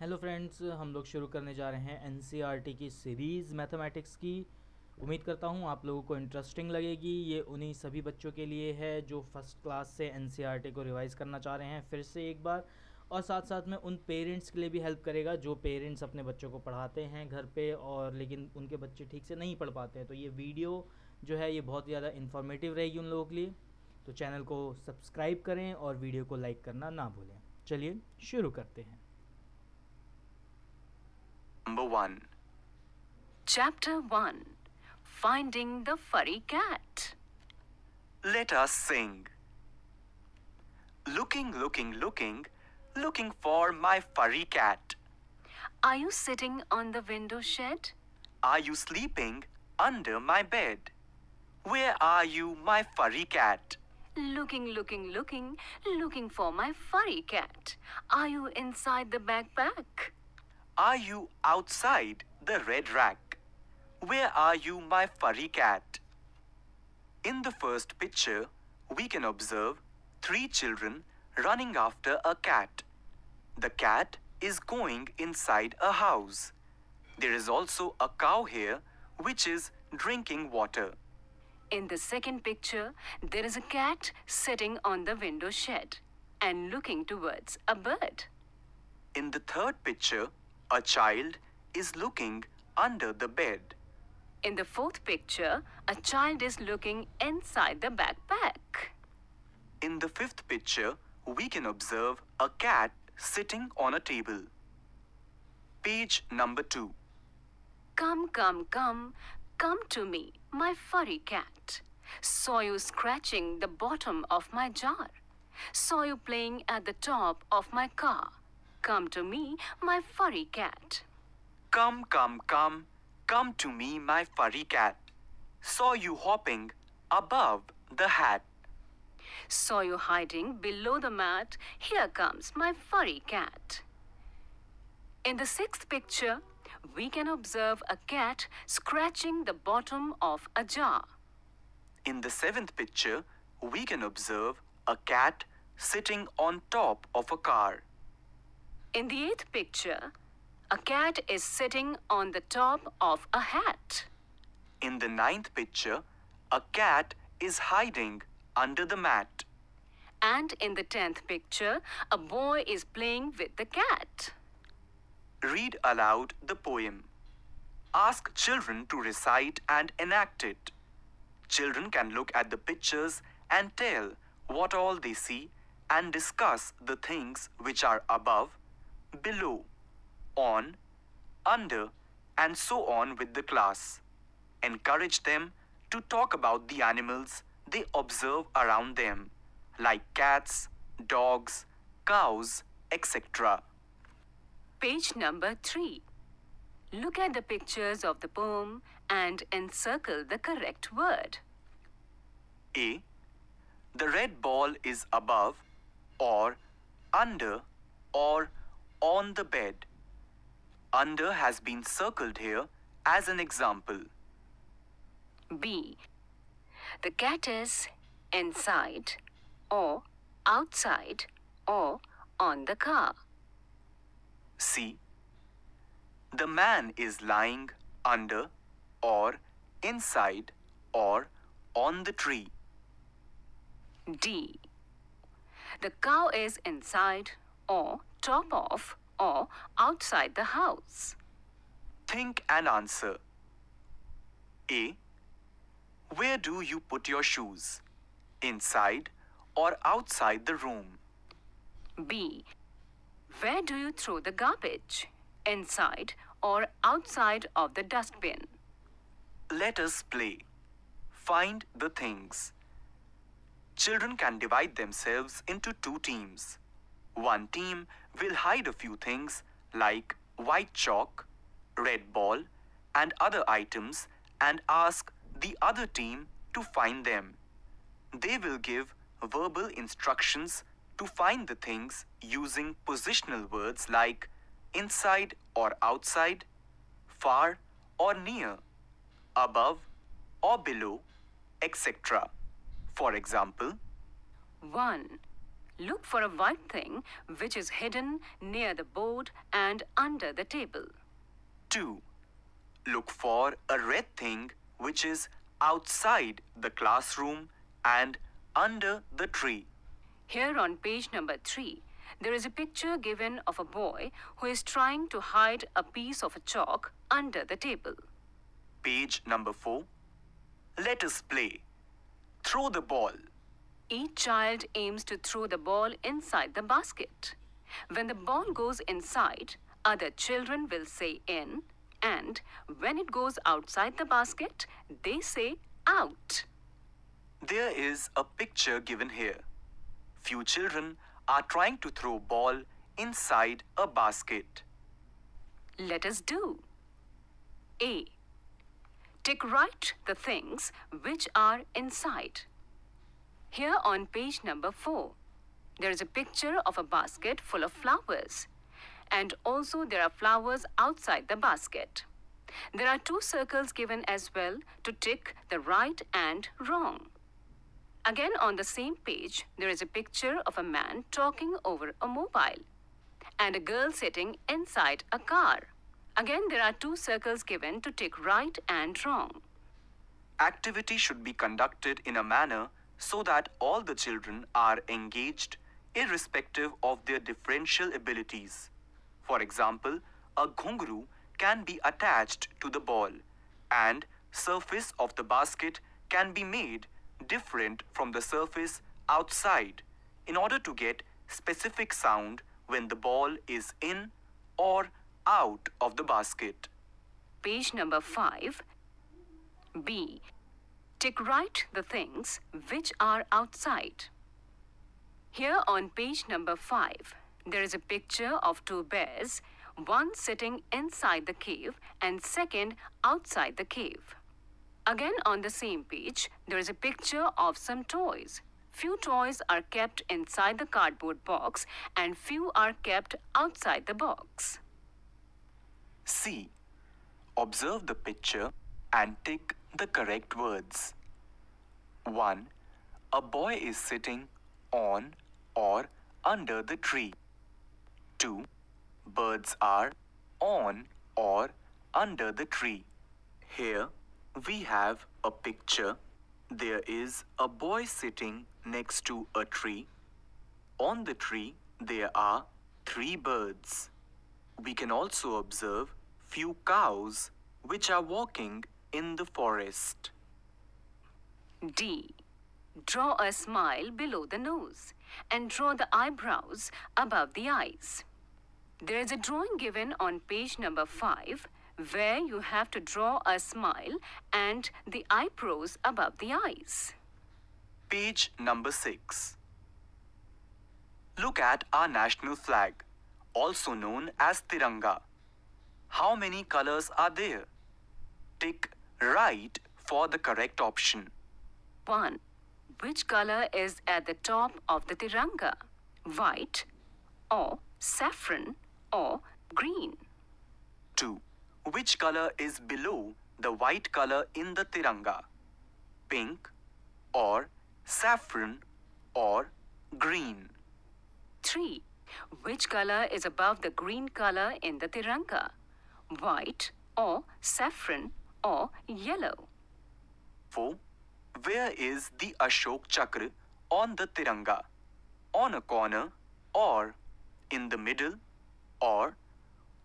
Hello friends हम लोग शुरू करने जा रहे हैं एन की सीरीज़ मैथमेटिक्स की। उम्मीद करता हूँ आप लोगों को इंटरेस्टिंग लगेगी। ये उन्हीं सभी बच्चों के लिए है जो फ़र्स्ट क्लास से एन को रिवाइज़ करना चाह रहे हैं फिर से एक बार। और साथ साथ में उन पेरेंट्स के लिए भी हेल्प करेगा जो पेरेंट्स अपने बच्चों को पढ़ाते हैं घर पे और लेकिन उनके बच्चे ठीक से नहीं पढ़ पाते हैं। तो ये वीडियो जो है ये बहुत ज़्यादा इन्फॉर्मेटिव रहेगी उन लोगों के लिए। तो चैनल को सब्सक्राइब करें और वीडियो को लाइक करना ना भूलें। चलिए शुरू करते हैं। Number 1. Chapter 1 Finding the Furry Cat. Let us sing. Looking, looking, looking, looking for my furry cat. Are you sitting on the window shed? Are you sleeping under my bed? Where are you, my furry cat? Looking, looking, looking, looking for my furry cat. Are you inside the backpack? Are you outside the red rack? Where are you, my furry cat? In the first picture, we can observe three children running after a cat. The cat is going inside a house. There is also a cow here which is drinking water. In the second picture, there is a cat sitting on the window shed and looking towards a bird. In the third picture, a child is looking under the bed. In the fourth picture, a child is looking inside the backpack. In the fifth picture, we can observe a cat sitting on a table. Page number 2. Come, come, come, come to me, my furry cat. Saw you scratching the bottom of my jar. Saw you playing at the top of my car. Come to me, my furry cat. Come, come, come, come to me, my furry cat. Saw you hopping above the hat. Saw you hiding below the mat. Here comes my furry cat. In the sixth picture, we can observe a cat scratching the bottom of a jar. In the seventh picture, we can observe a cat sitting on top of a car. In the eighth picture, a cat is sitting on the top of a hat. In the ninth picture, a cat is hiding under the mat. And in the tenth picture, a boy is playing with the cat. Read aloud the poem. Ask children to recite and enact it. Children can look at the pictures and tell what all they see and discuss the things which are above, below, on, under, and so on with the class. Encourage them to talk about the animals they observe around them, like cats, dogs, cows, etc. Page number 3. Look at the pictures of the poem and encircle the correct word. A. The red ball is above, or under, or on the bed. Under has been circled here as an example. B. The cat is inside, or outside, or on the car. C. The man is lying under, or inside, or on the tree. D. The cow is inside, or top of, or outside the house. Think and answer. A. Where do you put your shoes? Inside or outside the room? B. Where do you throw the garbage? Inside or outside of the dustbin? Let us play. Find the things. Children can divide themselves into two teams. One team will hide a few things like white chalk, red ball, and other items and ask the other team to find them. They will give verbal instructions to find the things using positional words like inside or outside, far or near, above or below, etc. For example, 1. Look for a white thing which is hidden near the board and under the table. 2. Look for a red thing which is outside the classroom and under the tree. Here on page number 3, there is a picture given of a boy who is trying to hide a piece of chalk under the table. Page number 4. Let us play. Throw the ball. Each child aims to throw the ball inside the basket. When the ball goes inside, other children will say in, and when it goes outside the basket, they say out. There is a picture given here. Few children are trying to throw ball inside a basket. Let us do. A. Tick right the things which are inside. Here on page number 4, there is a picture of a basket full of flowers. And also there are flowers outside the basket. There are two circles given as well to tick the right and wrong. Again on the same page, there is a picture of a man talking over a mobile and a girl sitting inside a car. Again, there are two circles given to tick right and wrong. Activity should be conducted in a manner so that all the children are engaged irrespective of their differential abilities. For example, a ghungru can be attached to the ball and surface of the basket can be made different from the surface outside in order to get specific sound when the ball is in or out of the basket. Page number 5. B. Tick right the things which are outside. Here on page number 5, there is a picture of two bears, one sitting inside the cave and second outside the cave. Again on the same page, there is a picture of some toys. Few toys are kept inside the cardboard box and few are kept outside the box. C. Observe the picture and tick the correct words. 1. A boy is sitting on or under the tree. 2. Birds are on or under the tree. Here we have a picture. There is a boy sitting next to a tree. On the tree there are three birds. We can also observe few cows which are walking in the forest. D. Draw a smile below the nose and draw the eyebrows above the eyes. There is a drawing given on page number 5 where you have to draw a smile and the eyebrows above the eyes. Page number 6. Look at our national flag, also known as Tiranga. How many colors are there? Tick right for the correct option. 1. Which color is at the top of the tiranga? White or saffron or green? 2. Which color is below the white color in the tiranga? Pink or saffron or green? 3. Which color is above the green color in the tiranga? White or saffron or yellow? 4. Where is the Ashok Chakra on the Tiranga? On a corner or in the middle or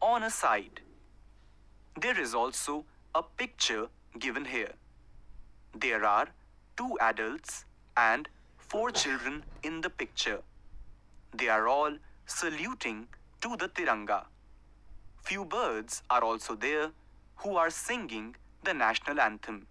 on a side? There is also a picture given here. There are two adults and four children in the picture. They are all saluting to the Tiranga. Few birds are also there who are singing the national anthem.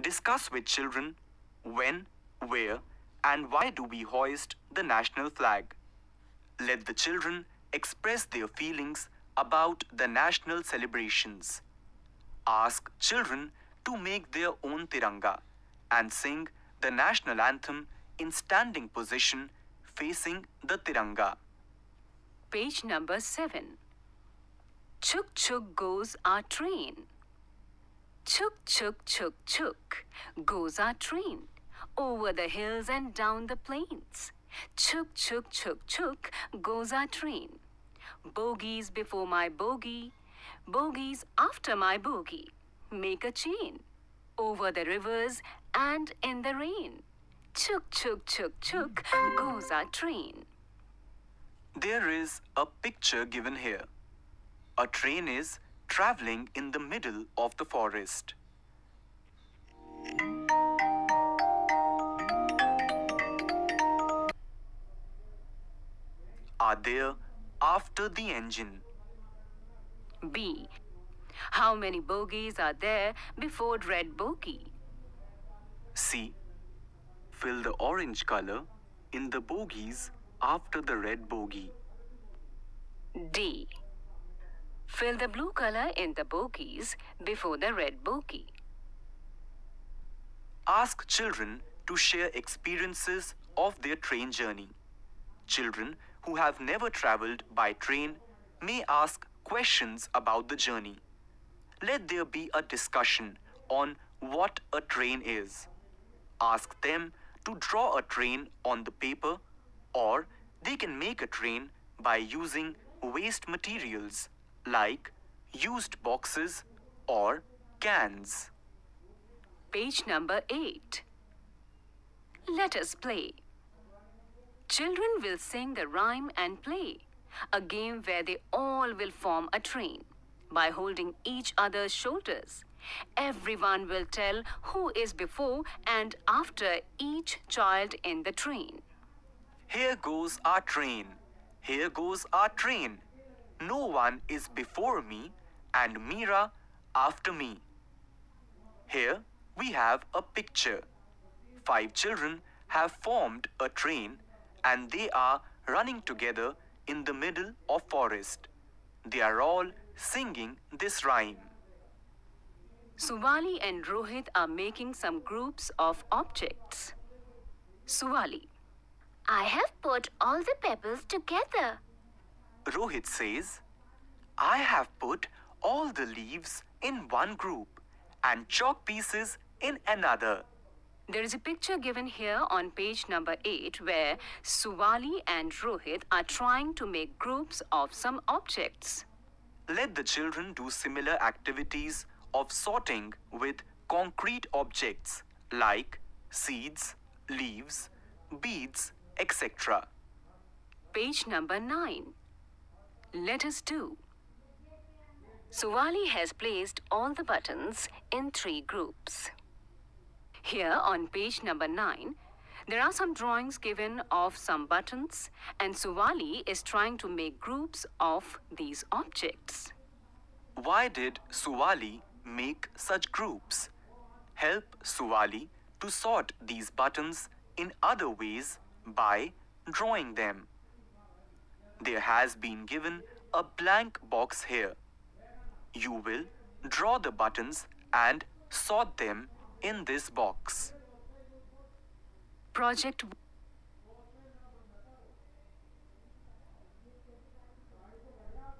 Discuss with children when, where, and why do we hoist the national flag. Let the children express their feelings about the national celebrations. Ask children to make their own tiranga and sing the national anthem in standing position facing the tiranga. Page number 7. Chuk chuk goes our train. Chuk chuk chuk chuk goes our train over the hills and down the plains. Chuk, chuk, chuk, chuk goes our train. Bogies before my bogie, bogies after my bogie. Make a chain over the rivers and in the rain. Chuk, chuk, chuk, chuk goes our train. There is a picture given here. A train is traveling in the middle of the forest. Are there after the engine? B. How many bogies are there before red bogie? C. Fill the orange color in the bogies after the red bogie. D. Fill the blue color in the bogies before the red bogie. Ask children to share experiences of their train journey. Children who have never traveled by train may ask questions about the journey. Let there be a discussion on what a train is. Ask them to draw a train on the paper or they can make a train by using waste materials like used boxes or cans. Page number 8. Let us play. Children will sing the rhyme and play, a game where they all will form a train. By holding each other's shoulders, everyone will tell who is before and after each child in the train. Here goes our train. Here goes our train. No one is before me and Mira after me. Here we have a picture. Five children have formed a train and they are running together in the middle of forest. They are all singing this rhyme. Suvali and Rohit are making some groups of objects. Suvali. I have put all the pebbles together. Rohit says, I have put all the leaves in one group and chalk pieces in another. There is a picture given here on page number 8 where Suvali and Rohit are trying to make groups of some objects. Let the children do similar activities of sorting with concrete objects like seeds, leaves, beads, etc. Page number 9. Let us do. Suvali has placed all the buttons in three groups. Here on page number 9, there are some drawings given of some buttons and Suwali is trying to make groups of these objects. Why did Suwali make such groups? Help Suwali to sort these buttons in other ways by drawing them. There has been given a blank box here. You will draw the buttons and sort them in this box. Project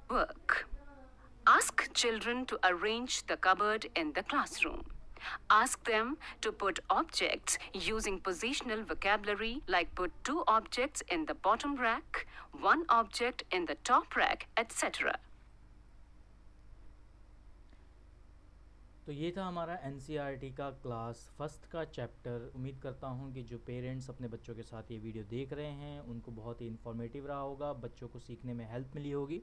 work. Ask children to arrange the cupboard in the classroom. Ask them to put objects using positional vocabulary like put two objects in the bottom rack, one object in the top rack, etc. तो ये था हमारा N का class first का chapter उम्मीद करता हूँ कि जो पेरेंट्स अपने बच्चों के साथ ये वीडियो देख रहे हैं उनको बहुत ही इन्फॉर्मेटिव रहा होगा बच्चों को सीखने में हेल्प मिली होगी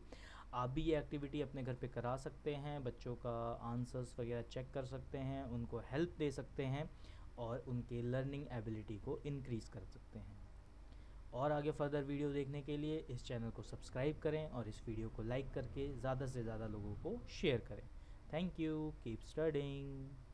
आप भी ये एक्टिविटी अपने घर पे करा सकते हैं, बच्चों का आंसर्स वगैरह चेक कर सकते हैं, उनको हेल्प दे सकते हैं और उनके लर्निंग एबिलिटी को इनक्रीज़ कर सकते हैं। और आगे फर्दर वीडियो देखने के लिए इस चैनल को सब्सक्राइब करें और इस वीडियो को लाइक करके ज़्यादा से ज़्यादा लोगों को शेयर करें। Thank you keep studying.